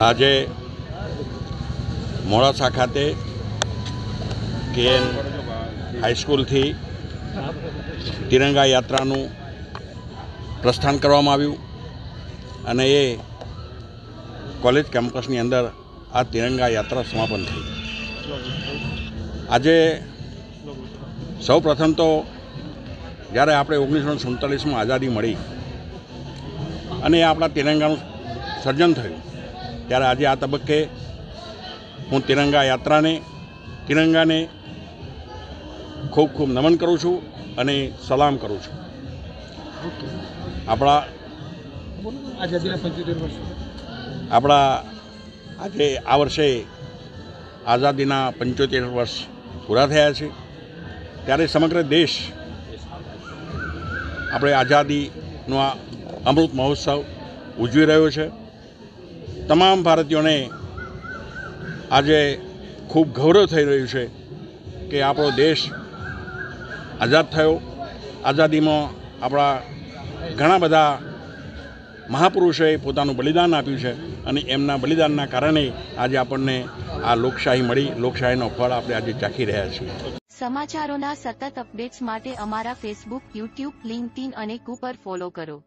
આજે મોડાસા ખાતે કેએન હાઈસ્કૂલથી તિરંગા યાત્રાનું પ્રસ્થાન કરવામાં આવ્યું અને એ કોલેજ કેમ્પસની અંદર આ તિરંગા યાત્રા સમાપન થઈ. આજે સૌ પ્રથમ તો જ્યારે આપણે ઓગણીસો સુડતાલીસમાં આઝાદી મળી અને આપણા તિરંગાનું સર્જન થયું ત્યારે આજે આ તબક્કે હું તિરંગા યાત્રાને તિરંગાને ખૂબ ખૂબ નમન કરું છું અને સલામ કરું છું. આપણા આપણા આજે આ વર્ષે આઝાદીના પંચોતેર વર્ષ પૂરા થયા છે. ત્યારે સમગ્ર દેશ આપણે આઝાદીનો આ અમૃત મહોત્સવ ઉજવી રહ્યો છે. તમામ ભારતીયોને આજે ખૂબ ગૌરવ થઈ રહ્યું છે કે આપણો દેશ આઝાદ થયો. આઝાદીમાં આપણા ઘણા બધા મહાપુરુષોએ પોતાનું બલિદાન આપ્યું છે અને એમના બલિદાનના કારણે આજે આપણને આ લોકશાહી મળી. લોકશાહીનો ફળ આપણે આજે ચાખી રહ્યા છીએ. સમાચારોના સતત અપડેટ્સ માટે અમારા ફેસબુક યુટ્યુબ લિંક્ડઇન અને કુપર ફોલો કરો.